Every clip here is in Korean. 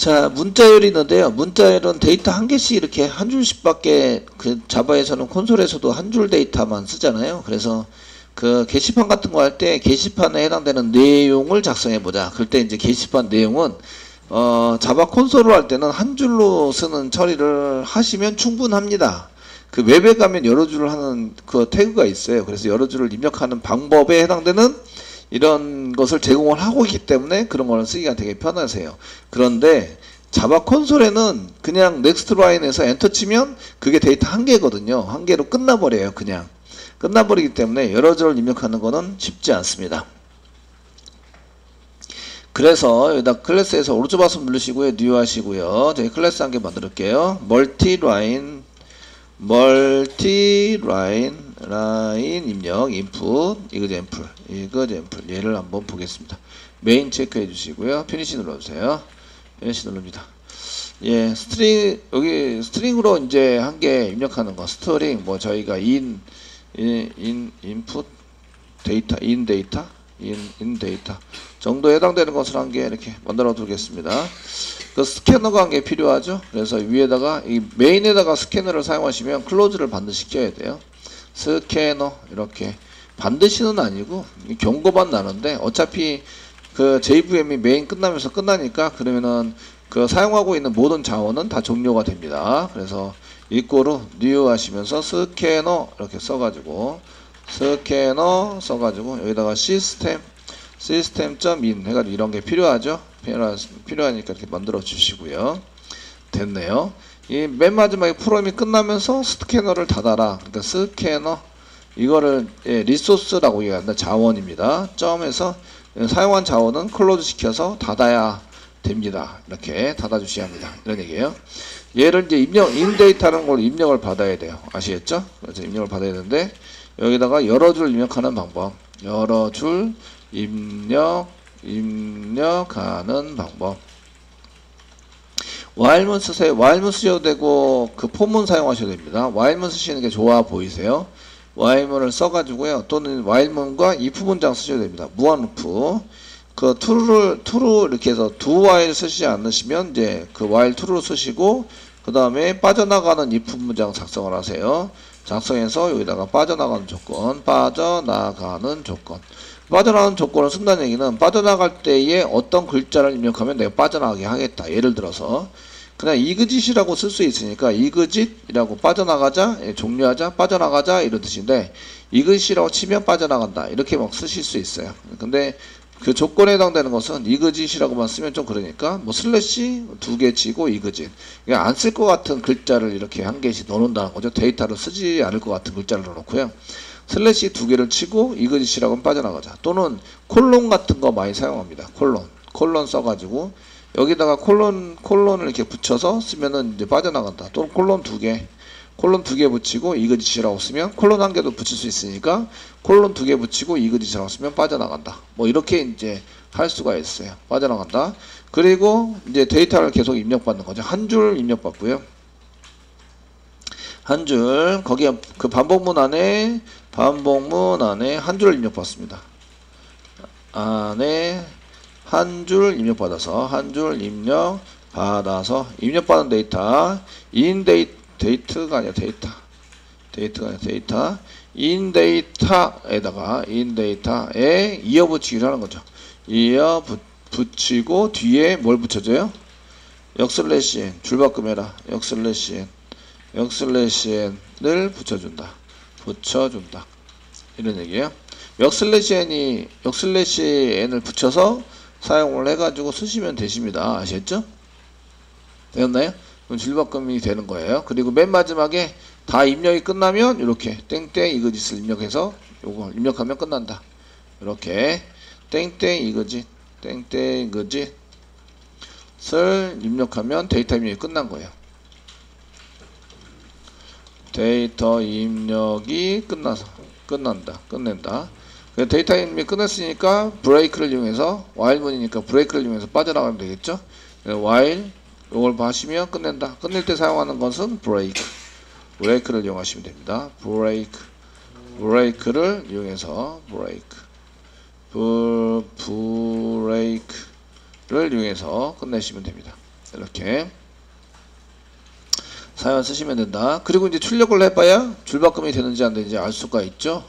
자, 문자열이 있는데요. 문자열은 데이터 한 개씩 이렇게 한 줄씩밖에 그 자바에서는 콘솔에서도 한 줄 데이터만 쓰잖아요. 그래서 그 게시판 같은 거 할 때 게시판에 해당되는 내용을 작성해 보자. 그럴 때 이제 게시판 내용은 어, 자바 콘솔을 할 때는 한 줄로 쓰는 처리를 하시면 충분합니다. 그 웹에 가면 여러 줄을 하는 그 태그가 있어요. 그래서 여러 줄을 입력하는 방법에 해당되는 이런 것을 제공을 하고 있기 때문에 그런 거는 쓰기가 되게 편하세요. 그런데 자바 콘솔에는 그냥 next line에서 enter 치면 그게 데이터 한 개거든요. 한 개로 끝나버려요. 그냥. 끝나버리기 때문에 여러 줄을 입력하는 거는 쉽지 않습니다. 그래서 여기다 class에서 오른쪽 마우스 누르시고요. new 하시고요. 저희 클래스 한 개 만들게요. multi line multi line line 입력 input example example 얘를 한번 보겠습니다. 메인 체크해 주시고요. finish 눌러주세요. finish 누릅니다. 예, String 여기 String으로 이제 한 개 입력하는 거 String 뭐 저희가 in in, input data in data in, in data 정도에 해당되는 것을 한 개 이렇게 만들어 두겠습니다. 그 Scanner가 한 개 필요하죠. 그래서 위에다가 이 main에다가 Scanner를 사용하시면 close를 반드시 껴야 돼요. 스캐너 이렇게 반드시는 아니고 경고만 나는데 어차피 그 JVM이 main 끝나면서 끝나니까 그러면은 그 사용하고 있는 모든 자원은 다 종료가 됩니다. 그래서 이꼬로 new 하시면서 스캐너 이렇게 써가지고 스캐너 써가지고 여기다가 System System.in 해가지고 이런 게 필요하죠. 필요하, 필요하니까 이렇게 만들어 주시고요. 됐네요. 이 맨 마지막에 프로그램이 끝나면서 Scanner를 닫아라. 그러니까 스캐너 이거를 예, 리소스라고 얘기한다. 자원입니다. 점에서 사용한 자원은 close 시켜서 닫아야 됩니다. 이렇게 닫아주셔야 합니다. 이런 얘기예요. 얘를 이제 입력, in데이터라는 걸 입력을 받아야 돼요. 아시겠죠? 그래서 입력을 받아야 되는데 여기다가 여러 줄 입력하는 방법. 여러 줄 입력, 입력하는 방법. while문 쓰세요. while문 쓰셔도 되고 그 for문 사용하셔도 됩니다. while문 쓰시는 게 좋아 보이세요? while문을 써가지고요. 또는 while문과 if 문장 쓰셔도 됩니다. 무한 루프. 그 true를 true 이렇게 해서 do while 쓰시지 않으시면 이제 그 while true로 쓰시고 그 다음에 빠져나가는 if 문장 작성을 하세요. 작성해서 여기다가 빠져나가는 조건, 빠져나가는 조건. 빠져나가는 조건을 쓴다는 얘기는 빠져나갈 때에 어떤 글자를 입력하면 내가 빠져나가게 하겠다. 예를 들어서 그냥 exit이라고 쓸 수 있으니까 exit이라고 빠져나가자, 예, 종료하자, 빠져나가자 이런 뜻인데 exit이라고 치면 빠져나간다. 이렇게 막 쓰실 수 있어요. 근데 그 조건에 해당되는 것은 exit이라고만 쓰면 좀 그러니까 뭐 슬래시 두 개 치고 이그짓. 안쓸 것 같은 글자를 이렇게 한 개씩 넣어놓는다는 거죠. 데이터로 쓰지 않을 것 같은 글자를 넣어놓고요. 슬래시 두 개를 치고 exit이라고 하면 빠져나가자. 또는 콜론 같은 거 많이 사용합니다. 콜론. 콜론 써가지고 여기다가 콜론 콜론을 이렇게 붙여서 쓰면은 이제 빠져나간다. 또는 콜론 두개 콜론 두 개 붙이고 이그짓이라고 쓰면 콜론 한 개도 붙일 수 있으니까 콜론 두 개 붙이고 이그짓이라고 쓰면 빠져나간다. 뭐 이렇게 이제 할 수가 있어요. 빠져나간다. 그리고 이제 데이터를 계속 입력받는 거죠. 한 줄 입력받고요. 한 줄, 거기에 그 반복문 안에, 반복문 안에 한 줄을 입력받습니다. 안에 한 줄 입력받아서, 한 줄 입력 받아서, 입력받은 데이터, in 데이터, 데이터가 아니라 데이터. 데이터가 아니라 데이터. in 데이터에다가 in 데이터에 이어 붙이기를 하는 거죠. 이어 붙, 붙이고 뒤에 뭘 붙여줘요? 역슬래시 n 줄바꿈해라. 역슬래시 n 역슬래시 n을 붙여준다. 붙여준다. 이런 얘기예요. 역슬래시 n이 역슬래시 n을 붙여서 사용을 해가지고 쓰시면 되십니다. 아시겠죠? 되었나요? 줄바꿈이 되는 거예요. 그리고 맨 마지막에 다 입력이 끝나면 이렇게 땡땡 이거짓을 입력해서 요거 입력하면 끝난다. 이렇게 땡땡 이거짓 땡땡 이거짓을 입력하면 데이터 입력이 끝난 거예요. 데이터 입력이 끝나서 끝난다. 끝낸다. 데이터 입력이 끝났으니까 break를 이용해서 while문이니까 break를 이용해서 빠져나가면 되겠죠. while 이걸 보시면 끝낸다. 끝낼 때 사용하는 것은 break. break를 이용하시면 됩니다. break. break를 이용해서 브레이크. 브, break를 이용해서 끝내시면 됩니다. 이렇게 사연 쓰시면 된다. 그리고 이제 출력을 해봐야 줄바꿈이 되는지 안 되는지 알 수가 있죠.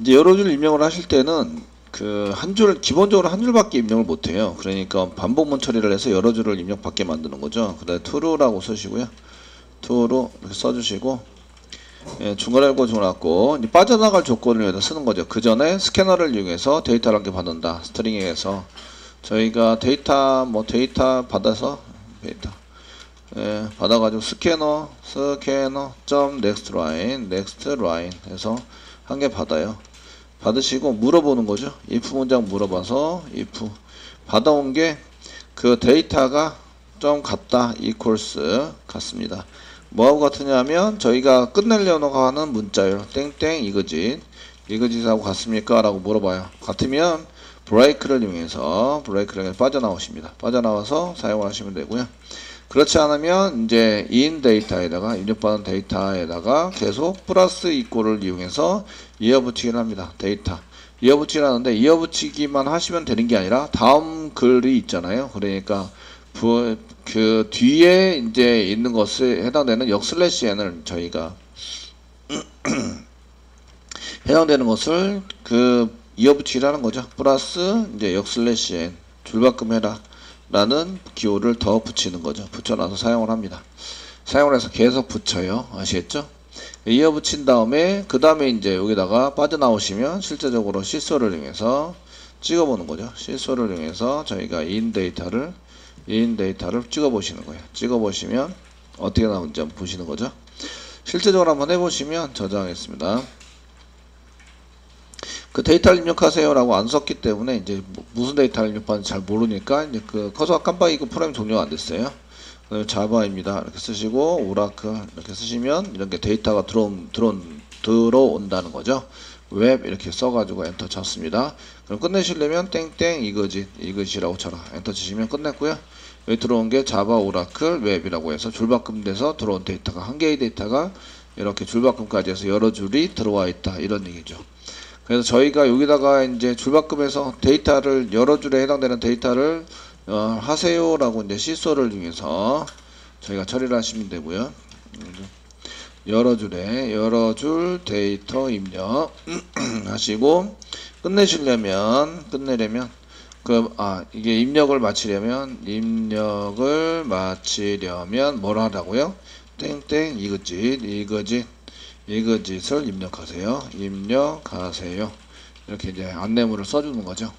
이제 여러 줄 입력을 하실 때는 그 한 줄 기본적으로 한 줄밖에 입력을 못 해요. 그러니까 반복문 처리를 해서 여러 줄을 입력받게 만드는 거죠. 그다음에 true라고 쓰시고요. true로 이렇게 써주시고 예, 중괄 알고 중괄하고 빠져나갈 조건을 위해서 쓰는 거죠. 그 전에 스캐너를 이용해서 데이터를 한개 받는다. 스트링에서 저희가 데이터 뭐 데이터 받아서 데이터 예, 받아가지고 스캐너 스캐너 점 next line next line 해서 한 개 받아요. 받으시고 물어보는 거죠. if 문장 물어봐서 if 받아온 게 그 데이터가 좀 같다 equals 같습니다. 뭐하고 같으냐면 저희가 끝내려고 하는 문자열 땡땡 이거짓 exit하고 같습니까? 라고 물어봐요. 같으면 break를 이용해서 break를 빠져나오십니다. 빠져나와서 사용을 하시면 되고요. 그렇지 않으면 이제 in 데이터에다가 입력받은 데이터에다가 계속 플러스 equal을 이용해서 이어붙이기를 합니다. 데이터 이어붙이기를 하는데 이어붙이기만 하시면 되는 게 아니라 다음 글이 있잖아요. 그러니까 부, 그 뒤에 이제 있는 것에 해당되는 역슬래시 n을 저희가 해당되는 것을 그 이어붙이라는 거죠. 플러스 이제 역슬래시 n 줄바꿈 해라 라는 기호를 더 붙이는 거죠. 붙여놔서 사용을 합니다. 사용을 해서 계속 붙여요. 아시겠죠? 이어 붙인 다음에 그 다음에 이제 여기다가 빠져나오시면 실제적으로 syso를 이용해서 찍어보는 거죠. syso를 이용해서 저희가 in 데이터를 in 데이터를 찍어보시는 거예요. 찍어보시면 어떻게 나오는지 한번 보시는 거죠. 실제적으로 한번 해보시면 저장하겠습니다. 그 데이터를 입력하세요라고 안 썼기 때문에 이제 뭐 무슨 데이터를 입력하는지 잘 모르니까 이제 그 커서가 깜빡이고 프로그램 종료가 안 됐어요. 자바입니다. 이렇게 쓰시고 오라클 이렇게 쓰시면 이렇게 데이터가 들어온 들어온 들어온다는 거죠. 웹 이렇게 써가지고 엔터 쳤습니다. 그럼 끝내시려면 땡땡 이거지 이것이라고 쳐라 엔터 치시면 끝냈고요. 여기 들어온 게 자바 오라클 웹이라고 해서 줄바꿈 돼서 들어온 데이터가 한 개의 데이터가 이렇게 줄바꿈까지 해서 여러 줄이 들어와 있다 이런 얘기죠. 그래서 저희가 여기다가 이제 줄바꿈해서 데이터를 여러 줄에 해당되는 데이터를 어, 하세요라고 이제 syso를 중에서 저희가 처리를 하시면 되고요. 여러 줄에 여러 줄 데이터 입력 하시고 끝내시려면 끝내려면 그 아 이게 입력을 마치려면 입력을 마치려면 뭘 하라고요? 땡땡 이거짓 이거짓 이거짓을 입력하세요. 입력하세요. 이렇게 이제 안내문을 써주는 거죠.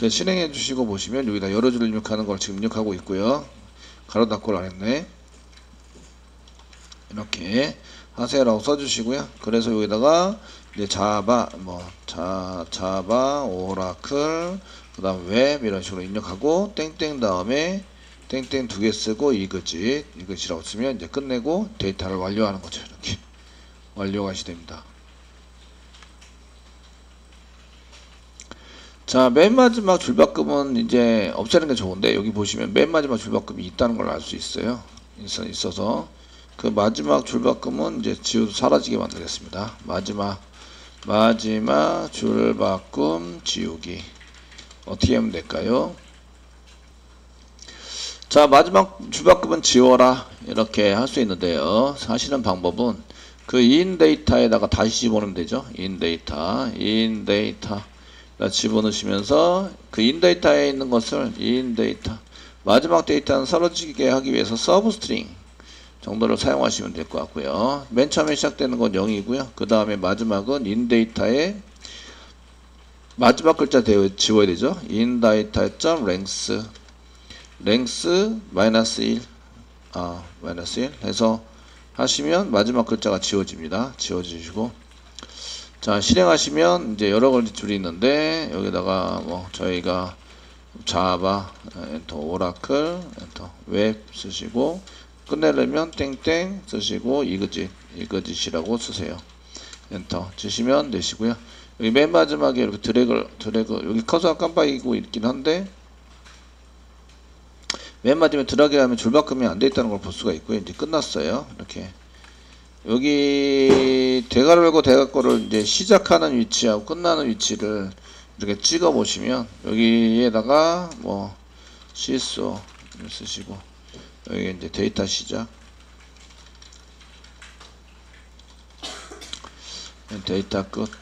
네, 실행해 주시고 보시면 여기다 여러 줄을 입력하는 걸 지금 입력하고 있고요. 가로 닫고를 안 했네. 이렇게 하세요라고 써주시고요. 그래서 여기다가 이제 자바 뭐 자, 자바 오라클 그 다음 웹 이런 식으로 입력하고 땡땡 다음에 땡땡 두 개 쓰고 이거지 이것이라고 쓰면 이제 끝내고 데이터를 완료하는 거죠. 이렇게 완료가 시됩니다. 자, 맨 마지막 줄바꿈은 이제 없애는 게 좋은데 여기 보시면 맨 마지막 줄바꿈이 있다는 걸 알 수 있어요. 있어, 있어 서 그 마지막 줄바꿈은 이제 지우도 사라지게 만들겠습니다. 마지막 마지막 줄바꿈 지우기 어떻게 하면 될까요? 자 마지막 줄바꿈은 지워라 이렇게 할 수 있는데요. 사실은 방법은 그 in 데이터에다가 다시 집어넣으면 되죠. in 데이터, in 데이터 집어넣으시면서 그 in 데이터에 있는 것을 in 데이터 마지막 데이터는 사라지게 하기 위해서 substring 정도를 사용하시면 될 것 같고요. 맨 처음에 시작되는 건 0이고요. 그 다음에 마지막은 in 데이터에 마지막 글자 지워야 되죠. in 데이터 점 length length 마이너스 1 아, 마이너스 1 해서 하시면 마지막 글자가 지워집니다. 지워주시고 자 실행하시면 이제 여러 가지 줄이 있는데 여기다가 뭐 저희가 Java 엔터 Oracle 엔터 웹 쓰시고 끝내려면 땡땡 쓰시고 이거짓 이거짓이라고 쓰세요. 엔터 치시면 되시고요. 여기 맨 마지막에 이렇게 드래그 드래그 여기 커서가 깜빡이고 있긴 한데 맨 마지막에 드래그 하면 줄바꿈이 안 돼 있다는 걸 볼 수가 있고요. 이제 끝났어요. 이렇게 여기 대괄호 열고 대괄호를 이제 시작하는 위치하고 끝나는 위치를 이렇게 찍어 보시면 여기에다가 뭐 시소 쓰시고 여기 이제 데이터 시작. 데이터 끝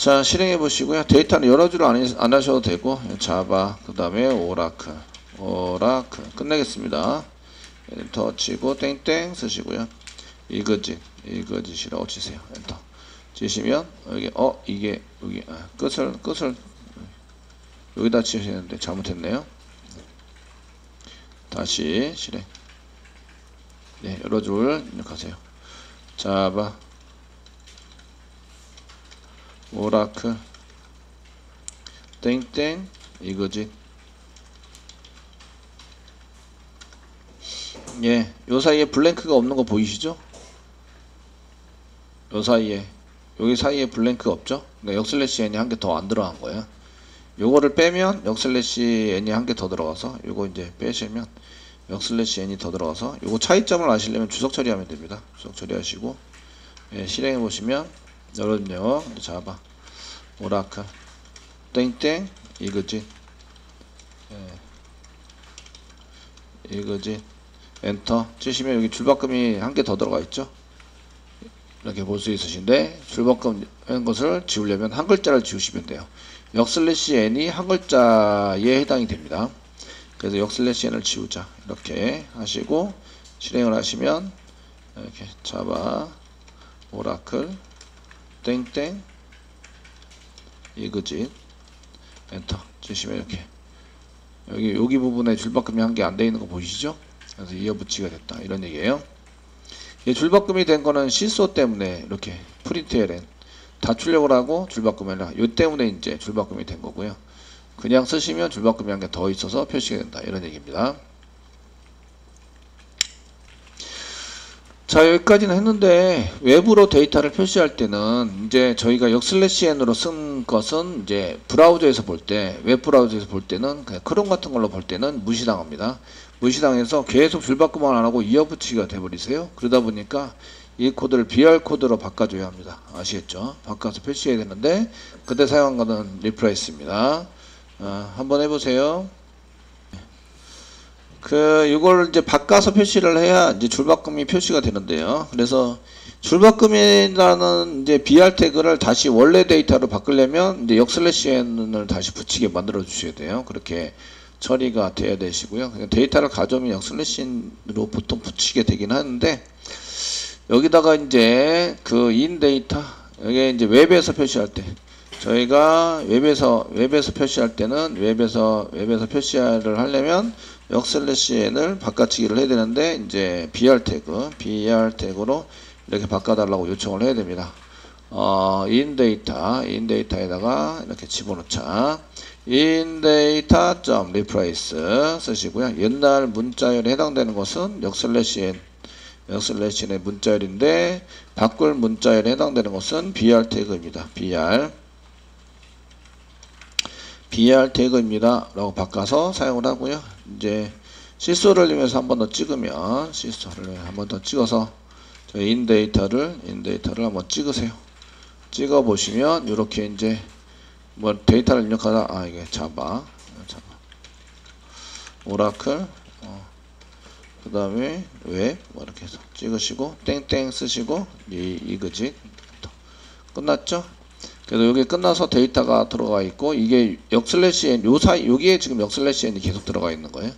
자 실행해 보시고요. 데이터는 여러 줄을 안, 해- 안 하셔도 되고 자바 그 다음에 오라클 Oracle. 끝내겠습니다. 엔터 치고 땡땡 쓰시고요. 이거짓 이거짓이라고 치세요. 엔터. 치시면 여기 어 이게 여기 아, 끝을 끝을 여기다 치시는데 잘못했네요. 다시 실행. 네 여러 줄 입력하세요. Java Oracle 땡땡 이거지 예, 요 사이에 블랭크가 없는 거 보이시죠? 요 사이에 여기 사이에 블랭크 없죠? 네, 역슬래시 n이 한 개 더 안 들어간 거예요. 요거를 빼면 역슬래시 n이 한 개 더 들어가서 요거 이제 빼시면 역슬래시 n이 더 들어가서 요거 차이점을 아시려면 주석 처리하면 됩니다. 주석 처리하시고 예, 실행해 보시면 여러분요. 잡아. 오라클 땡땡. 이거지. 예. 이거지. 엔터. 치시면 여기 줄바꿈이 한 개 더 들어가 있죠? 이렇게 볼 수 있으신데 줄바꿈 하는 것을 지우려면 한 글자를 지우시면 돼요. 역슬래시 n이 한 글자에 해당이 됩니다. 그래서 역슬래시 n을 지우자. 이렇게 하시고 실행을 하시면 이렇게 잡아. 오라클 땡땡 이그짓 엔터 치시면 이렇게 여기 여기 부분에 줄바꿈이 한개안돼 있는 거 보이시죠? 그래서 이어붙이가 됐다 이런 얘기예요. 이 줄바꿈이 된 거는 실소 때문에 이렇게 프린트LN 다 출력을 하고 줄바꿈이 아니라 요 때문에 이제 줄바꿈이 된 거고요. 그냥 쓰시면 줄바꿈이 한 개 더 있어서 표시가 된다 이런 얘기입니다. 자 여기까지는 했는데 외부로 데이터를 표시할 때는 이제 저희가 역 슬래시 n으로 쓴 것은 이제 브라우저에서 볼 때 웹 브라우저에서 볼 때는 크롬 같은 걸로 볼 때는 무시당합니다. 무시당해서 계속 줄바꿈만 안 하고 이어붙이기가 돼버리세요. 그러다 보니까 이 코드를 BR 코드로 바꿔줘야 합니다. 아시겠죠? 바꿔서 표시해야 되는데 그때 사용한 거는 replace입니다. 어, 한번 해보세요. 그 이걸 이제 바꿔서 표시를 해야 이제 줄바꿈이 표시가 되는데요. 그래서 줄바꿈이라는 이제 BR 태그를 다시 원래 데이터로 바꾸려면 이제 역슬래시 n을 다시 붙이게 만들어 주셔야 돼요. 그렇게 처리가 돼야 되시고요. 데이터를 가져오면 역슬래시 n으로 보통 붙이게 되긴 하는데 여기다가 이제 그 인 데이터 여기 이제 웹에서 표시할 때 저희가 웹에서 웹에서 표시할 때는 웹에서 웹에서 표시를 하려면 역 슬래시 n을 바꿔치기를 해야 되는데 이제 br 태그 br 태그로 이렇게 바꿔달라고 요청을 해야 됩니다. 어, in 데이터 in 데이터에다가 이렇게 집어넣자. in 데이터 점 replace 쓰시고요. 옛날 문자열에 해당되는 것은 역 슬래시 n 역 슬래시 n의 문자열인데 바꿀 문자열에 해당되는 것은 br 태그입니다. br br 태그입니다. 라고 바꿔서 사용을 하고요. 이제 syso를 내면서 한 번 더 찍으면 syso를 한 번 더 찍어서 in 데이터를 in 데이터를 한번 찍으세요. 찍어 보시면 이렇게 이제 뭐 데이터를 입력하다 아 이게 Java Java Oracle 어, 그 다음에 웹 뭐 이렇게 해서 찍으시고 땡땡 쓰시고 이 이거지 끝났죠? 그래서 여기 끝나서 데이터가 들어가 있고 이게 역슬래시 n 요 사이 여기에 지금 역슬래시 n이 계속 들어가 있는 거예요.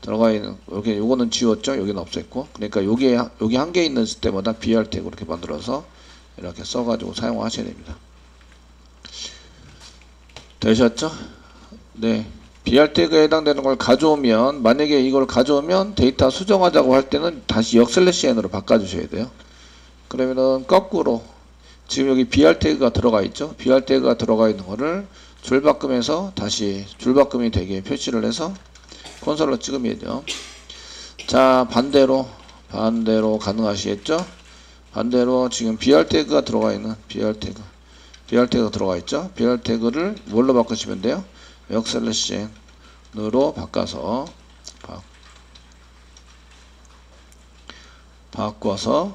들어가 있는 여기 요거는 지웠죠. 여기는 없앴고 그러니까 여기에 여기 한 개 있는 때마다 br 태그 이렇게 만들어서 이렇게 써 가지고 사용하셔야 됩니다. 되셨죠? 네. BR 태그에 해당되는 걸 가져오면 만약에 이걸 가져오면 데이터 수정하자고 할 때는 다시 역슬래시 n으로 바꿔 주셔야 돼요. 그러면은 거꾸로 지금 여기 BR 태그가 들어가 있죠. BR 태그가 들어가 있는 거를 줄바꿈해서 다시 줄바꿈이 되게 표시를 해서 콘솔로 찍으면 돼요. 자 반대로 반대로 가능하시겠죠? 반대로 지금 BR 태그가 들어가 있는 BR 태그 BR 태그가 들어가 있죠? BR 태그를 뭘로 바꾸시면 돼요? n으로 바꿔서 바- 바꿔서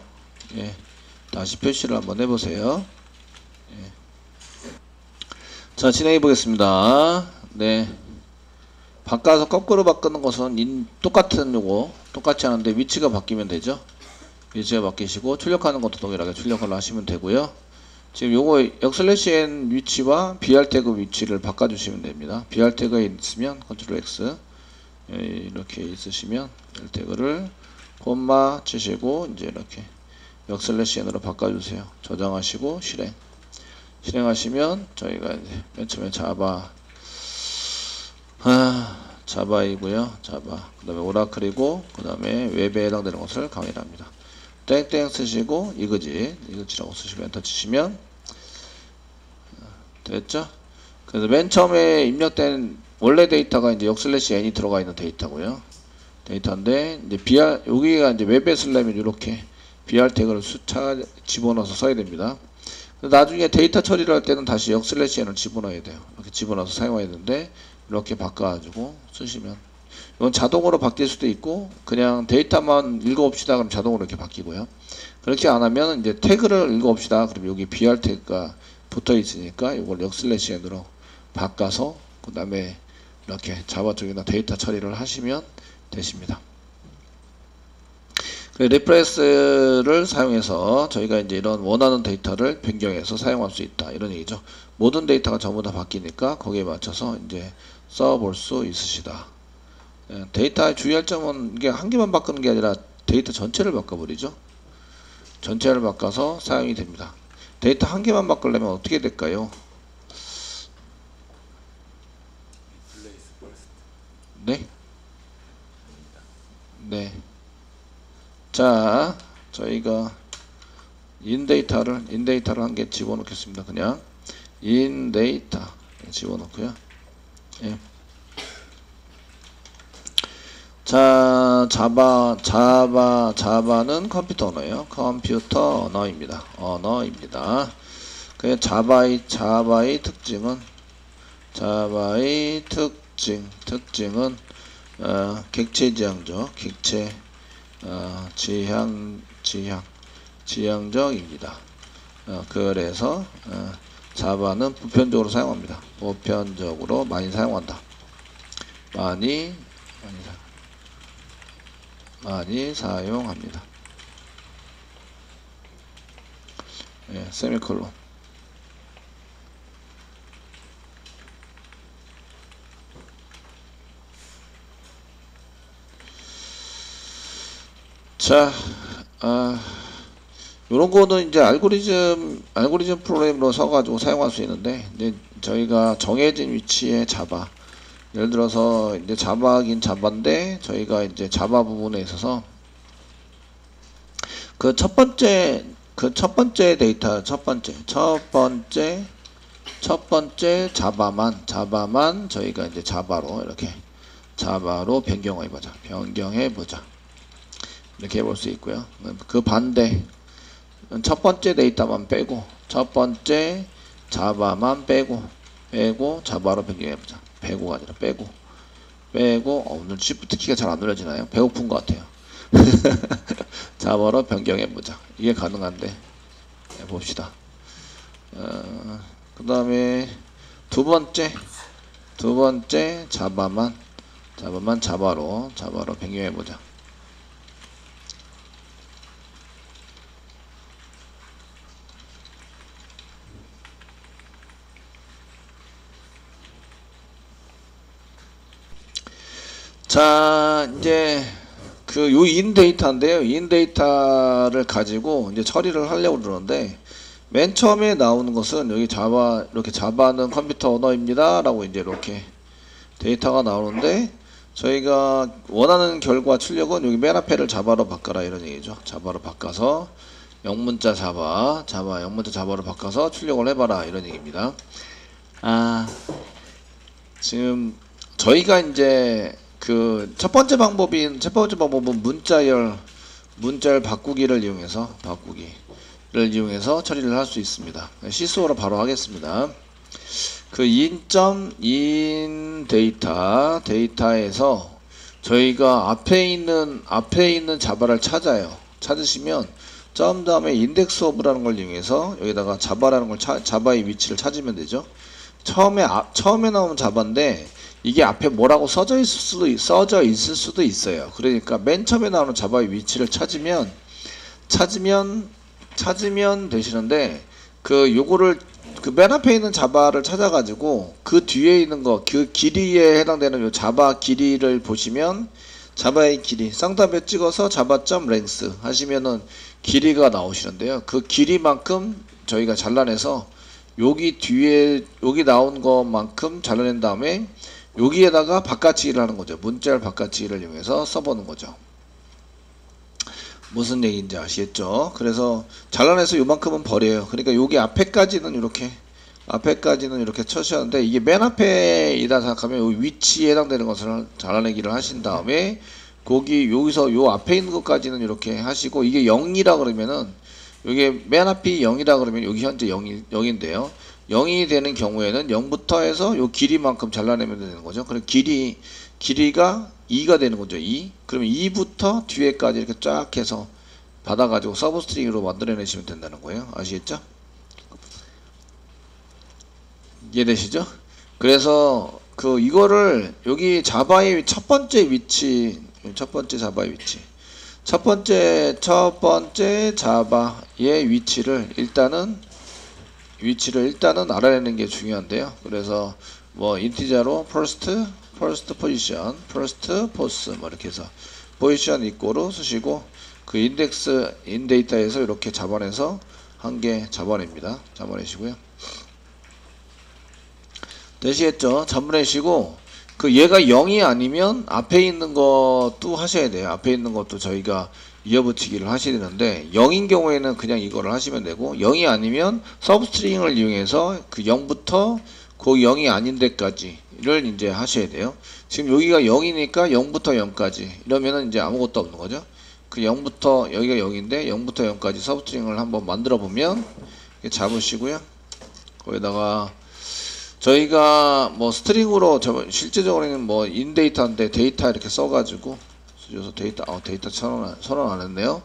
예, 다시 표시를 한번 해보세요. 예. 자 진행해 보겠습니다. 네. 바꿔서 거꾸로 바꾸는 것은 in, 똑같은 요거 똑같이 하는데 위치가 바뀌면 되죠. 위치가 바뀌시고 출력하는 것도 동일하게 출력을 하시면 되고요. 지금 요거 역슬래시 n 위치와 br 태그 위치를 바꿔주시면 됩니다. br 태그에 있으면 control X 예, 이렇게 있으시면 br 태그를 콤마 치시고 이제 이렇게 역슬래시 n으로 바꿔주세요. 저장하시고 실행 실행하시면 저희가 이제 맨 처음에 자바 아, 자바이고요. 자바. 그 다음에 오라클이고 그 다음에 웹에 해당되는 것을 강의를 합니다. 땡땡 쓰시고 이거지 이거지라고 쓰시고 엔터 치시면 됐죠? 그래서 맨 처음에 입력된 원래 데이터가 이제 역슬래시 n이 들어가 있는 데이터고요. 데이터인데 이제 br 여기가 이제 웹에 쓰려면 이렇게 br 태그를 수차 집어넣어서 써야 됩니다. 나중에 데이터 처리를 할 때는 다시 역 슬래시 n을 집어넣어야 돼요. 이렇게 집어넣어서 사용해야 되는데 이렇게 바꿔가지고 쓰시면 이건 자동으로 바뀔 수도 있고 그냥 데이터만 읽어봅시다 그럼 자동으로 이렇게 바뀌고요. 그렇게 안 하면 이제 태그를 읽어봅시다 그럼 여기 br 태그가 붙어 있으니까 이걸 역 슬래시 n으로 바꿔서 그 다음에 이렇게 Java 쪽이나 데이터 처리를 하시면 되십니다. 그 replace를 사용해서 저희가 이제 이런 원하는 데이터를 변경해서 사용할 수 있다 이런 얘기죠. 모든 데이터가 전부 다 바뀌니까 거기에 맞춰서 이제 써볼 수 있으시다. 예, 데이터의 주의할 점은 이게 한 개만 바꾸는 게 아니라 데이터 전체를 바꿔버리죠. 전체를 바꿔서 사용이 됩니다. 데이터 한 개만 바꾸려면 어떻게 될까요? 네? 네. 자, 저희가 in데이터를 in데이터를 한 개 집어넣겠습니다. 그냥 in데이터 집어넣고요. 예. 자, 자바, 자바, 자바는 컴퓨터 언어예요. 컴퓨터 언어입니다. 언어입니다. 그 자바의 자바의 특징은 자바의 특징 특징은 어, 객체 지향적 객체 어, 지향 지향 지향적입니다. 어, 그래서 어, 자바는 보편적으로 사용합니다. 보편적으로 많이 사용한다. 많이 많이 사용. 많이 사용합니다. 예, 세미콜론. 자, 아, 요런 거는 이제 알고리즘, 알고리즘 프로그램으로 써가지고 사용할 수 있는데, 이제 저희가 정해진 위치에 잡아, 예를 들어서 이제 자바긴 자바인데 저희가 이제 자바 부분에 있어서 그 첫 번째 그 첫 번째 데이터 첫 번째 첫 번째 첫 번째 자바만 자바만 저희가 이제 자바로 이렇게 자바로 변경해 보자. 변경해 보자 이렇게 해볼 수 있고요 그 반대 첫 번째 데이터만 빼고 첫 번째 자바만 빼고 빼고 자바로 변경해 보자 빼고가 아니라 빼고 빼고 어, 오늘 쉬프트 키가 잘 안 눌러지나요? 배고픈 것 같아요. 자바로 변경해보자. 이게 가능한데 네, 봅시다. 어, 그 다음에 두 번째 두 번째 자바만 자바만 자바로 자바로 변경해보자. 자, 이제 그 요 in data인데요. in data를 가지고 이제 처리를 하려고 그러는데 맨 처음에 나오는 것은 여기 자바 이렇게 자바는 컴퓨터 언어입니다라고 이제 이렇게 데이터가 나오는데 저희가 원하는 결과 출력은 여기 맨 앞에를 자바로 바꿔라 이런 얘기죠. 자바로 바꿔서 영문자 자바, 자바 영문자 자바로 바꿔서 출력을 해봐라 이런 얘기입니다. 아 지금 저희가 이제 그 첫 번째 방법인 첫 번째 방법은 문자열 문자열 바꾸기를 이용해서 바꾸기를 이용해서 처리를 할 수 있습니다. syso로 바로 하겠습니다. 그 in점 in data 데이터에서 저희가 앞에 있는 앞에 있는 자바를 찾아요. 찾으시면 점 다음에 index of라는 걸 이용해서 여기다가 자바라는 걸 차, 자바의 위치를 찾으면 되죠. 처음에 아, 처음에 나오는 자바인데 이게 앞에 뭐라고 써져 있을 수도 있- 써져 있을 수도 있어요. 그러니까 맨 처음에 나오는 자바의 위치를 찾으면 찾으면 찾으면 되시는데 그 요거를 그 맨 앞에 있는 자바를 찾아가지고 그 뒤에 있는 거 그 길이에 해당되는 요 자바 길이를 보시면 자바의 길이 쌍따옴표 찍어서 자바점 랭스 하시면은 길이가 나오시는데요. 그 길이만큼 저희가 잘라내서 여기 뒤에 여기 나온 것만큼 잘라낸 다음에 여기에다가 바깥치기를 하는 거죠. 문자열 바깥치기를 이용해서 써보는 거죠. 무슨 얘기인지 아시겠죠? 그래서 잘라내서 요만큼은 버려요. 그러니까 여기 앞에까지는 이렇게 앞에까지는 이렇게 쳐주셨는데 이게 맨 앞에이다 생각하면 요 위치에 해당되는 것을 잘라내기를 하신 다음에 거기 여기서 요 앞에 있는 것까지는 이렇게 하시고 이게 0이라 그러면은 이게 맨 앞이 0이라 그러면 여기 현재 0이 0인데요. 0이 되는 경우에는 0부터 해서 요 길이만큼 잘라내면 되는 거죠. 그럼 길이 길이가 2가 되는 거죠. 2. 그러면 2부터 뒤에까지 이렇게 쫙 해서 받아가지고 서브스트링으로 만들어내시면 된다는 거예요. 아시겠죠? 이해되시죠? 그래서 그 이거를 여기 자바의 첫 번째 위치, 첫 번째 자바의 위치, 첫 번째 첫 번째 자바의 위치를 일단은 위치를 일단은 알아내는 게 중요한데요. 그래서 뭐 integer로 first, first position, first pos 뭐 이렇게 해서 포지션 이꼬로 쓰시고 그 인덱스 in data에서 이렇게 잡아내서 한 개 잡아냅니다. 잡아내시고요. 되시겠죠? 잡아내시고 그 얘가 0이 아니면 앞에 있는 것도 하셔야 돼요. 앞에 있는 것도 저희가 이어붙이기를 하셔야 되는데 0인 경우에는 그냥 이거를 하시면 되고 0이 아니면 substring을 이용해서 그 0부터 그 0이 아닌 데까지를 이제 하셔야 돼요. 지금 여기가 0이니까 0부터 0까지 이러면은 이제 아무것도 없는 거죠. 그 0부터 여기가 0인데 0부터 0까지 substring을 한번 만들어 보면 잡으시고요. 거기다가 저희가 뭐 string으로 저 실제적으로는 뭐 in data인데 데이터 이렇게 써가지고 쓰셔서 데이터 어 데이터 선언 선언 안 했네요.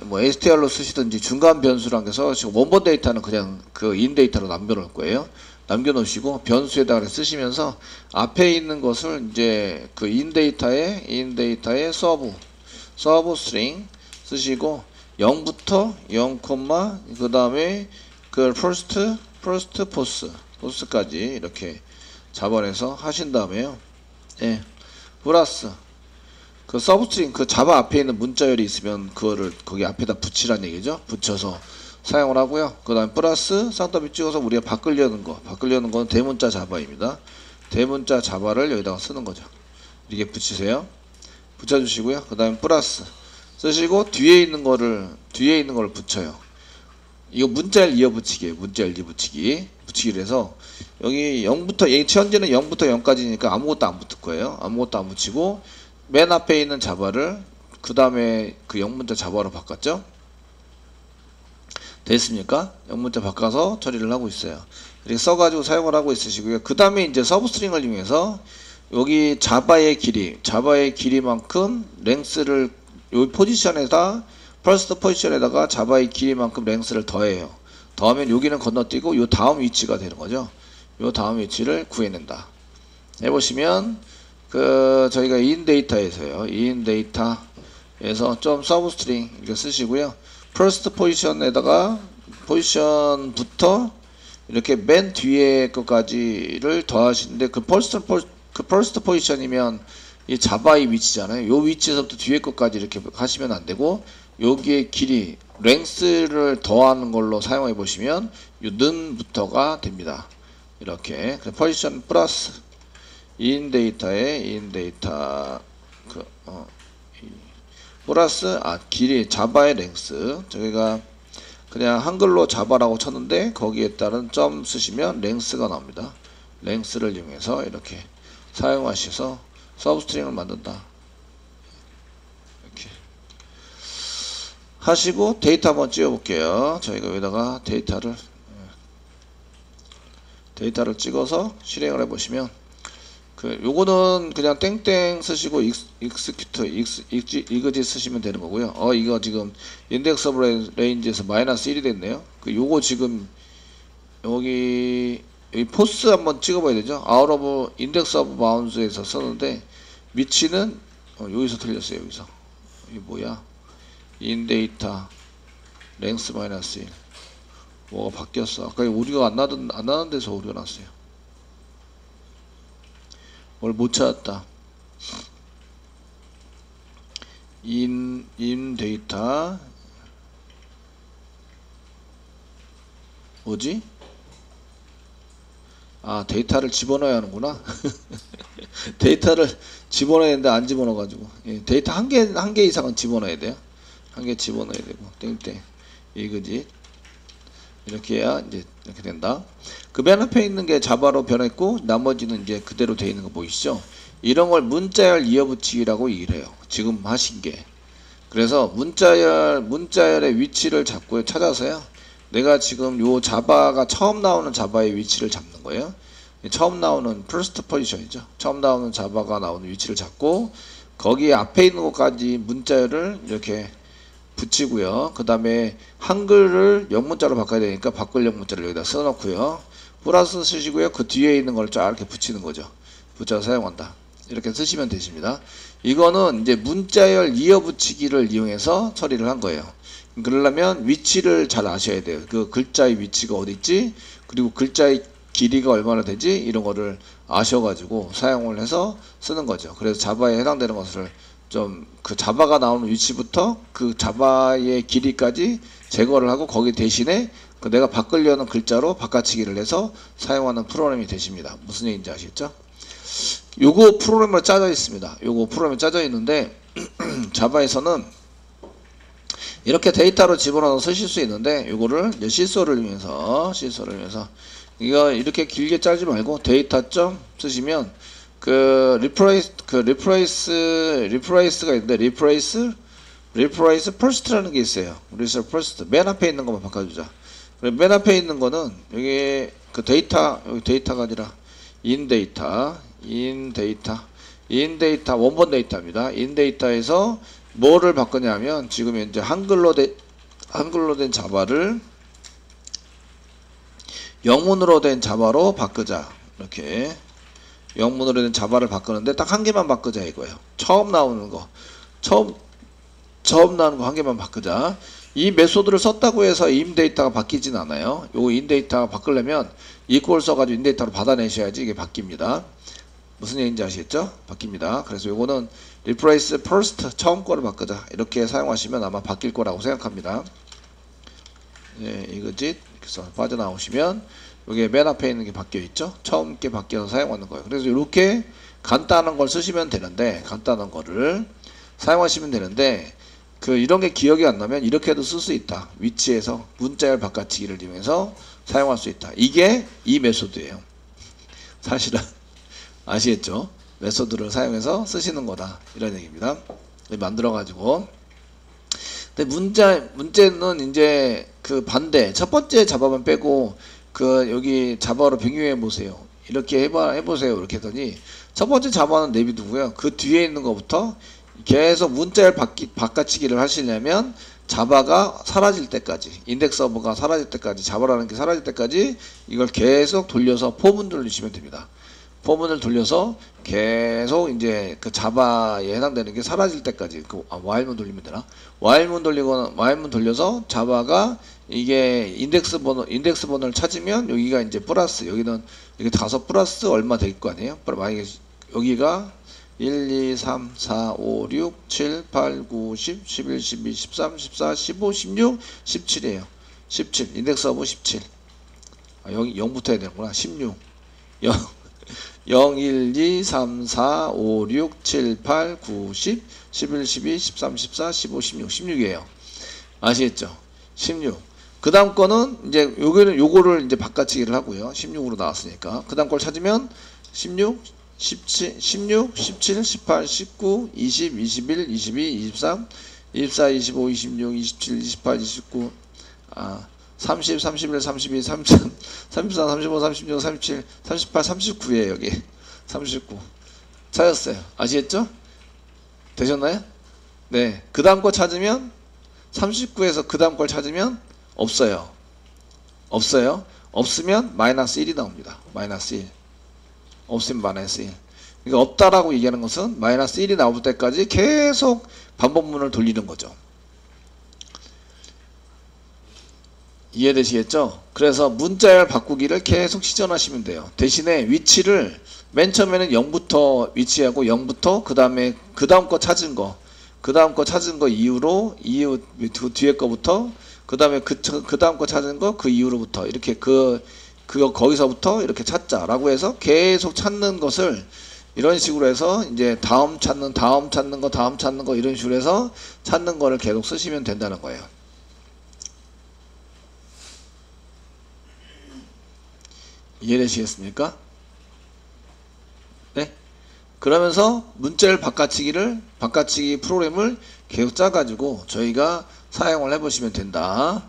뭐 STR로 쓰시든지 중간 변수란 게 써가지고 원본 데이터는 그냥 그 in data로 남겨놓을 거예요. 남겨놓으시고 변수에다가 쓰시면서 앞에 있는 것을 이제 그 in data에 in data에 sub substring 쓰시고 0부터 0, 그 다음에 그 first first pos pos까지 이렇게 잡아내서 하신 다음에요. 예. 플러스 그 substring 그 자바 앞에 있는 문자열이 있으면 그거를 거기 앞에다 붙이란 얘기죠. 붙여서 사용을 하고요. 그 다음에 플러스 쌍따비 찍어서 우리가 바꾸려는 거 바꾸려는 건 대문자 자바입니다. 대문자 자바를 여기다가 쓰는 거죠. 이렇게 붙이세요. 붙여주시고요. 그 다음에 플러스 쓰시고 뒤에 있는 거를 뒤에 있는 거를 붙여요. 이거 문자를 이어붙이기 문자를 이어붙이기 붙이기를 해서 여기 0부터 예, 현재는 0부터 0까지니까 아무것도 안 붙을 거예요 아무것도 안 붙이고 맨 앞에 있는 자바를 그 다음에 그 영문자 자바로 바꿨죠 됐습니까? 영문자 바꿔서 처리를 하고 있어요 이렇게 써가지고 사용을 하고 있으시고요 그 다음에 이제 substring을 이용해서 여기 자바의 길이 자바의 길이만큼 length를 요 포지션에다 first position에다가 자바의 길이만큼 length를 더해요. 더하면 여기는 건너뛰고 요 다음 위치가 되는 거죠. 요 다음 위치를 구해낸다. 해보시면 그 저희가 in data에서요. in data에서 좀 substring 이렇게 쓰시고요. first position에다가 position부터 이렇게 맨 뒤에 것까지를 더하시는데 그 first 포, 그 first position이면 이 자바의 위치잖아요. 요 위치에서부터 뒤에 것까지 이렇게 하시면 안 되고 여기에 길이 length를 더하는 걸로 사용해 보시면 요 는부터가 됩니다. 이렇게 포지션 플러스 in data에 in data 그 어, 이, 플러스 아 길이 자바의 length 저희가 그냥 한글로 자바라고 쳤는데 거기에 따른 점 쓰시면 length가 나옵니다. length를 이용해서 이렇게 사용하셔서 substring을 만든다. 이렇게 하시고 데이터 한번 찍어 볼게요. 저희가 여기다가 데이터를 데이터를 찍어서 실행을 해 보시면 그 요거는 그냥 땡땡 쓰시고 익스, execute 익스, 익지, 이거지 쓰시면 되는 거고요. 어 이거 지금 index of 레- range에서 마이너스 1이 됐네요. 그 요거 지금 여기 여기 pos 한번 찍어봐야 되죠. out of index of bounds에서 썼는데 위치는 어, 여기서 틀렸어요. 여기서 이게 뭐야? in data length 마이너스 1 뭐가 바뀌었어. 아까 오류가 안 나던 안 나는 데서 오류가 났어요. 뭘 못 찾았다. in, in data 뭐지? 아 데이터를 집어넣어야 하는구나. 데이터를 집어넣어야 되는데 안 집어넣어 가지고 예, 데이터 한 개 한 개 이상은 집어넣어야 돼요. 한 개 집어넣어야 되고 땡땡 이거지. 이렇게 해야 이제 이렇게 된다. 그 맨 앞에 있는 게 자바로 변했고 나머지는 이제 그대로 돼 있는 거 보이시죠? 이런 걸 문자열 이어붙이기라고 얘기를 해요. 지금 하신 게. 그래서 문자열 문자열의 위치를 잡고 찾아서요. 내가 지금 요 자바가 처음 나오는 자바의 위치를 잡는 거예요. 처음 나오는 first position이죠. 처음 나오는 자바가 나오는 위치를 잡고 거기 앞에 있는 것까지 문자열을 이렇게 붙이고요. 그 다음에 한글을 영문자로 바꿔야 되니까 바꿀 영문자를 여기다 써놓고요. 플러스 쓰시고요. 그 뒤에 있는 걸 쫙 이렇게 붙이는 거죠. 붙여 사용한다. 이렇게 쓰시면 되십니다. 이거는 이제 문자열 이어붙이기를 이용해서 처리를 한 거예요. 그러려면 위치를 잘 아셔야 돼요. 그 글자의 위치가 어디 있지? 그리고 글자의 길이가 얼마나 되지? 이런 거를 아셔가지고 사용을 해서 쓰는 거죠. 그래서 자바에 해당되는 것을 좀 그 자바가 나오는 위치부터 그 자바의 길이까지 제거를 하고 거기 대신에 그 내가 바꾸려는 글자로 바꿔치기를 해서 사용하는 프로그램이 되십니다. 무슨 얘기인지 아시겠죠? 요거 프로그램으로 짜져 있습니다. 요거 프로그램이 짜져 있는데 자바에서는 이렇게 데이터로 집어넣어서 쓰실 수 있는데 요거를 이제 syso를 이용해서 syso를 이용해서 이거 이렇게 길게 짜지 말고 데이터 점 쓰시면 그 replace 그 replace replace가 있는데 replace replace first라는 게 있어요. replace first 맨 앞에 있는 것만 바꿔주자. 그리고 맨 앞에 있는 거는 여기 그 데이터 여기 데이터가 아니라 in data in data in data 원본 데이터입니다. in data에서 뭐를 바꾸냐면 지금 현재 한글로 된 한글로 된 자바를 영문으로 된 자바로 바꾸자 이렇게 영문으로 된 자바를 바꾸는데 딱 한 개만 바꾸자 이거예요. 처음 나오는 거 처음 처음 나오는 거 한 개만 바꾸자. 이 method를 썼다고 해서 in data가 바뀌진 않아요. 요거 in data가 바꾸려면 equal 써가지고 in data로 받아내셔야지 이게 바뀝니다. 무슨 얘기인지 아시겠죠? 바뀝니다. 그래서 요거는 replace first 처음 거를 바꾸자 이렇게 사용하시면 아마 바뀔 거라고 생각합니다. 예, 이거지. 그래서 빠져나오시면 여기 맨 앞에 있는 게 바뀌어 있죠. 처음 게 바뀌어서 사용하는 거예요. 그래서 이렇게 간단한 걸 쓰시면 되는데 간단한 거를 사용하시면 되는데 그 이런 게 기억이 안 나면 이렇게도 쓸 수 있다. 위치에서 문자열 바꿔치기를 이용해서 사용할 수 있다. 이게 이 메소드예요. 사실은 아시겠죠? 메소드를 사용해서 쓰시는 거다. 이런 얘기입니다. 만들어 가지고 근데 문제 문제는 이제 그 반대 첫 번째 잡아만 빼고 그 여기 자바로 변경해 보세요. 이렇게 해봐 해보세요. 이렇게 했더니 첫 번째 자바는 내비두고요. 그 뒤에 있는 것부터 계속 문자열 바퀴, 바꿔치기를 하시려면 자바가 사라질 때까지 index of가 사라질 때까지 자바라는 게 사라질 때까지 이걸 계속 돌려서 for문 돌리시면 됩니다. for문을 돌려서 계속 이제 그 자바에 해당되는 게 사라질 때까지 그 아, while문 돌리면 되나? while문 돌리거나 while문 돌려서 자바가 이게 인덱스 번호 인덱스 번호를 찾으면 여기가 이제 플러스 여기는 이게 다섯 플러스 얼마 될 거 아니에요? 만약에 여기가 1, 2, 3, 4, 5, 6, 7, 8, 9, 10, 11, 12, 13, 14, 15, 16, 17이에요. 17. index of 17. 아, 0, 0부터 해야 되는구나. 16. 0. 0, 1, 2, 3, 4, 5, 6, 7, 8, 9, 10, 11, 12, 13, 14, 15, 16. 16이에요. 아시겠죠? 16. 그 다음 거는 이제 요거는 요거를 이제 바꿔치기를 하고요. 16으로 나왔으니까. 그 다음 걸 찾으면 16, 17, 16, 17, 18, 19, 20, 21, 22, 23, 24, 25, 26, 27, 28, 29, 아, 30, 31, 32, 33, 34, 35, 36, 37, 38, 39에 여기 39 찾았어요. 아시겠죠? 되셨나요? 네. 그 다음 거 찾으면 39에서 그 다음 걸 찾으면 없어요. 없어요. 없으면 마이너스 1이 나옵니다. 마이너스 1. 없으면 마이너스 1. 그러니까 없다라고 얘기하는 것은 마이너스 1이 나올 때까지 계속 반복문을 돌리는 거죠. 이해되시겠죠? 그래서 문자열 바꾸기를 계속 시전하시면 돼요. 대신에 위치를 맨 처음에는 0부터 위치하고 0부터 그 다음에 그 다음 거 찾은 거, 그 다음 거 찾은 거 이후로 이후 그 뒤에 거부터 그 다음에 그, 그 다음 거 찾은 거 그 이후로부터 이렇게 그 그거 거기서부터 이렇게 찾자라고 해서 계속 찾는 것을 이런 식으로 해서 이제 다음 찾는 다음 찾는 거 다음 찾는 거 이런 식으로 해서 찾는 거를 계속 쓰시면 된다는 거예요. 이해되시겠습니까? 네? 그러면서 문자열 바꿔치기를 바꿔치기 프로그램을 계속 짜가지고 저희가 사용을 해보시면 된다.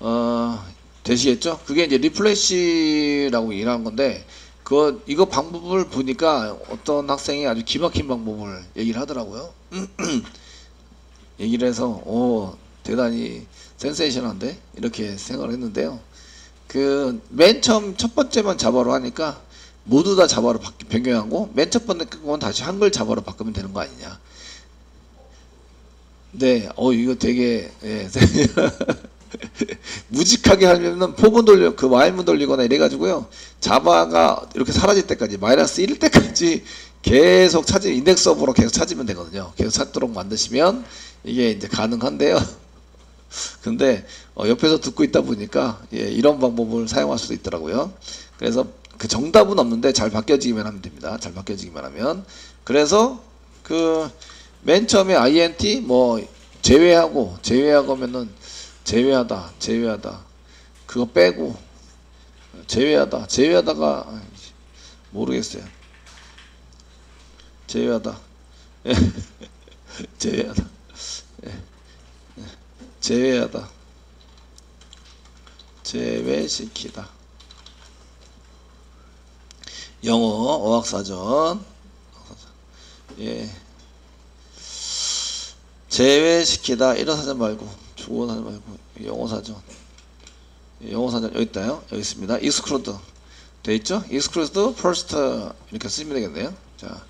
어, 되시겠죠? 그게 이제 리플래시라고 얘기하는 건데 그 이거 방법을 보니까 어떤 학생이 아주 기막힌 방법을 얘기를 하더라고요. 얘기를 해서 오 대단히 센세이션한데 이렇게 생각을 했는데요. 그 맨 처음 첫 번째만 자바로 하니까 모두 다 자바로 변경하고 맨 첫 번째 건 다시 한글 자바로 바꾸면 되는 거 아니냐. 네, 어 이거 되게 예, 무직하게 하면은 포문 돌려 그 와인문 돌리거나 이래가지고요 자바가 이렇게 사라질 때까지 마이너스 1일 때까지 계속 찾으 인덱스 업으로 계속 찾으면 되거든요. 계속 찾도록 만드시면 이게 이제 가능한데요. 근데 어, 옆에서 듣고 있다 보니까 예, 이런 방법을 사용할 수도 있더라고요. 그래서 그 정답은 없는데 잘 바뀌어지기만 하면 됩니다. 잘 바뀌어지기만 하면 그래서 그 맨 처음에 int 뭐 제외하고 제외하고 하면은 제외하다 제외하다. 그거 빼고 제외하다 제외하다가 모르겠어요. 제외하다. 예. 제외하다. 예. 제외하다. 제외시키다. 영어 어학사전. 예 제외시키다. 이런 사전 말고 좋은 사전 말고 영어 사전. 영어 사전 여기 있다요 여기 있습니다. exclude 돼 있죠? exclude first 이렇게 쓰시면 되겠네요. 자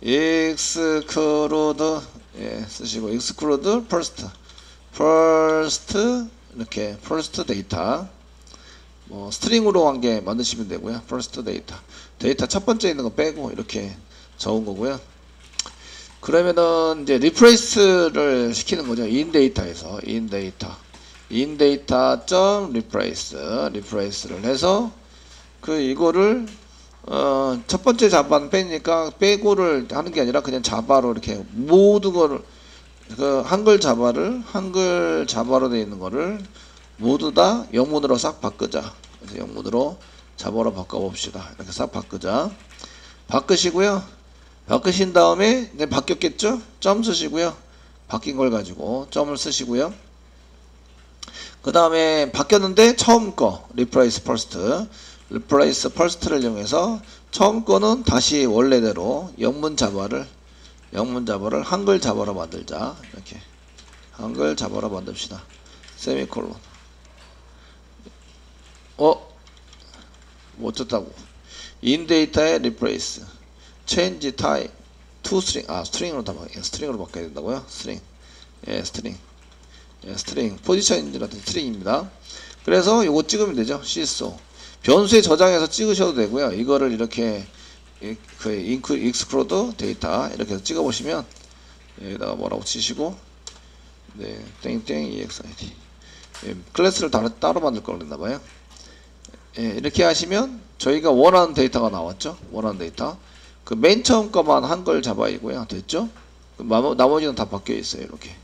exclude 예 쓰시고 exclude first. first 이렇게 first data 뭐 String으로 한개 만드시면 되고요. first data data 첫 번째 있는 거 빼고 이렇게 적은 거고요. 그러면은 이제 replace를 시키는 거죠. in data에서 in data in 데이터 점 replace replace를 해서 그 이거를 어, 첫 번째 자바는 빼니까 빼고를 하는 게 아니라 그냥 자바로 이렇게 모든 거를 그 한글 자바를 한글 자바로 되어 있는 거를 모두 다 영문으로 싹 바꾸자. 그래서 영문으로 자바로 바꿔 봅시다. 이렇게 싹 바꾸자. 바꾸시고요. 바꾸신 다음에 이제 바뀌었겠죠? 점 쓰시고요. 바뀐 걸 가지고 점을 쓰시고요. 그 다음에 바뀌었는데 처음 거 replace first, replace first를 이용해서 처음 거는 다시 원래대로 영문 자바를 영문 자바를 한글 자바로 만들자. 이렇게 한글 자바로 만듭시다. 세미콜론. 어? 뭐 어쩌다고? in 데이터에 replace, change type to string. 아, 스트링으로 다 바, 예, 스트링으로 바꿔야 된다고요? 스트링. 예, 스트링. 예, 스트링. 포지션인지라든 스트링입니다. 그래서 이거 찍으면 되죠. 시소. 변수에 저장해서 찍으셔도 되고요. 이거를 이렇게 이- 그 인크 익스크로드 데이터 이렇게 해서 찍어 보시면 여기다가 뭐라고 치시고 네 땡땡 exid 예, 클래스를 따로, 따로 만들 걸 그랬나 봐요. 예, 이렇게 하시면 저희가 원하는 데이터가 나왔죠. 원하는 데이터. 그 맨 처음 거만 한글 자바이고요. 됐죠? 그 나머- 나머지는 다 바뀌어 있어요. 이렇게.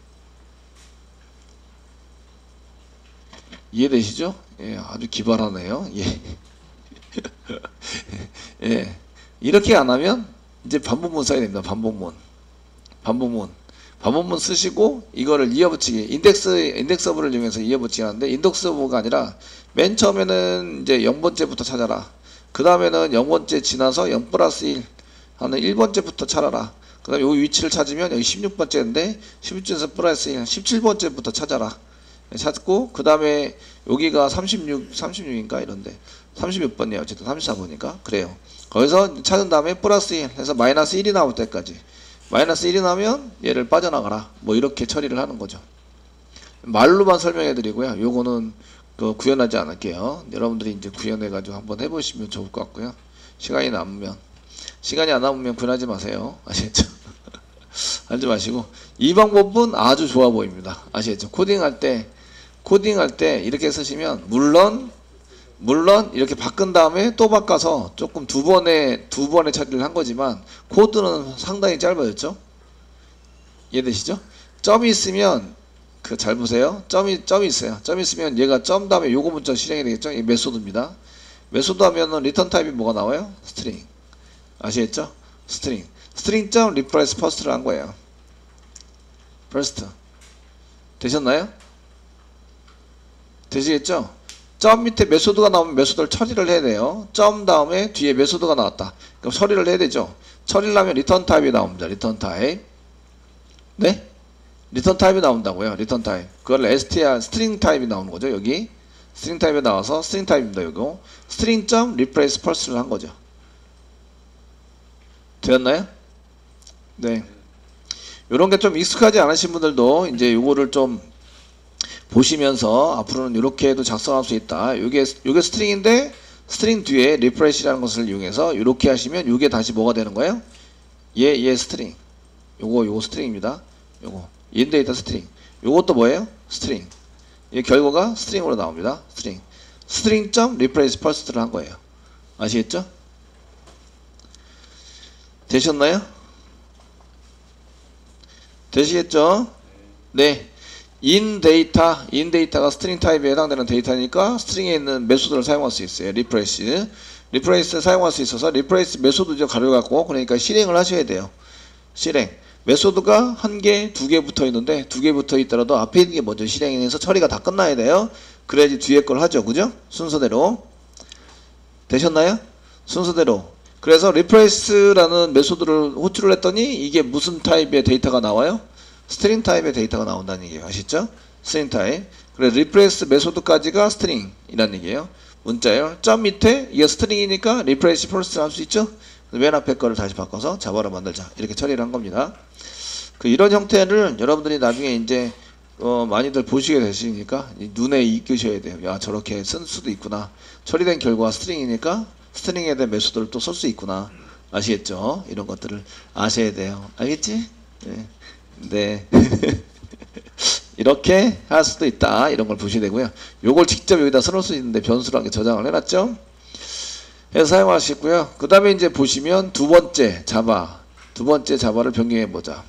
이해되시죠? 예, 아주 기발하네요. 예. 예. 이렇게 안 하면 이제 반복문 써야 됩니다. 반복문. 반복문. 반복문 쓰시고 이거를 이어붙이기 인덱스 index of를 이용해서 이어붙이기 하는데 index of가 아니라 맨 처음에는 이제 0번째부터 찾아라. 그 다음에는 0번째 지나서 0 플러스 1 하는 1번째부터 찾아라. 그 다음에 이 위치를 찾으면 여기 16번째인데 16번에서 플러스 1, 17번째부터 찾아라. 찾고 그 다음에 여기가 36, 36인가 이런데 36번이에요. 어쨌든 34번이니까 그래요. 거기서 찾은 다음에 플러스 1 해서 마이너스 1이 나올 때까지 마이너스 1이 나면 얘를 빠져나가라. 뭐 이렇게 처리를 하는 거죠. 말로만 설명해 드리고요. 요거는 그 구현하지 않을게요. 여러분들이 이제 구현해 가지고 한번 해보시면 좋을 것 같고요. 시간이 남으면 시간이 안 남으면 구현하지 마세요. 아시겠죠? 하지 마시고 이 방법은 아주 좋아 보입니다. 아시겠죠? 코딩할 때 코딩할 때 이렇게 쓰시면 물론 물론 이렇게 바꾼 다음에 또 바꿔서 조금 두 번에 두 번의 처리를 한 거지만 코드는 상당히 짧아졌죠. 이해되시죠? 점이 있으면 그 잘 보세요. 점이 점이 있어요. 점이 있으면 얘가 점 다음에 요거 문자 실행이 되겠죠? 이 method입니다. method 하면은 return 타입이 뭐가 나와요? String. 아시겠죠? String. String 점 replace first를 한 거예요. first. 되셨나요? 되시겠죠? 점 밑에 method가 나오면 method를 처리를 해야 돼요. 점 다음에 뒤에 method가 나왔다. 그럼 처리를 해야 되죠. 처리를 하면 return 타입이 나옵니다. return 타입. 네? return 타입이 나온다고요. return 타입. 그걸 str String 타입이 나오는 거죠. 여기 String 타입이 나와서 String 타입입니다. 이거 String 점 replace first를 한 거죠. 되었나요? 네. 요런 게 좀 익숙하지 않으신 분들도 이제 요거를 좀 보시면서 앞으로는 이렇게 해도 작성할 수 있다. 요게 요게 String인데 String 뒤에 replace라는 것을 이용해서 이렇게 하시면 요게 다시 뭐가 되는 거예요? 얘, 얘 String. 요거 요거 String입니다. 요거 in data String. 요것도 뭐예요? String. 이 결과가 String으로 나옵니다. String. String 점 replace first를 한 거예요. 아시겠죠? 되셨나요? 되시겠죠? 네. in data, in data가 String 타입에 해당되는 데이터니까 String에 있는 method를 사용할 수 있어요. replace. replace를 사용할 수 있어서 replace method죠. 괄호 갖고 그러니까 실행을 하셔야 돼요. 실행. method가 한 개, 두 개 붙어 있는데 두 개 붙어 있더라도 앞에 있는 게 먼저 실행해서 처리가 다 끝나야 돼요. 그래야지 뒤에 걸 하죠. 그죠? 순서대로. 되셨나요? 순서대로. 그래서 replace라는 method를 호출을 했더니 이게 무슨 타입의 데이터가 나와요? String 타입의 데이터가 나온다는 얘기예요. 아시죠? String 타입. 그래서 replace method까지가 String이라는 얘기예요. 문자예요. 점 밑에 이게 String이니까 replace first 할 수 있죠? 맨 앞에 거를 다시 바꿔서 Java로 만들자. 이렇게 처리를 한 겁니다. 그 이런 형태를 여러분들이 나중에 이제 어 많이들 보시게 되시니까 이 눈에 익으셔야 돼요. 야 저렇게 쓴 수도 있구나. 처리된 결과 String이니까 String에 대한 method를 또 쓸 수 있구나. 아시겠죠? 이런 것들을 아셔야 돼요. 알겠지? 네. 네. 이렇게 할 수도 있다. 이런 걸 보셔야 되고요. 요걸 직접 여기다 써놓을 수 있는데 변수라는 게 저장을 해놨죠. 해서 사용하시고요. 그 다음에 이제 보시면 두 번째 자바. 두 번째 자바를 변경해 보자.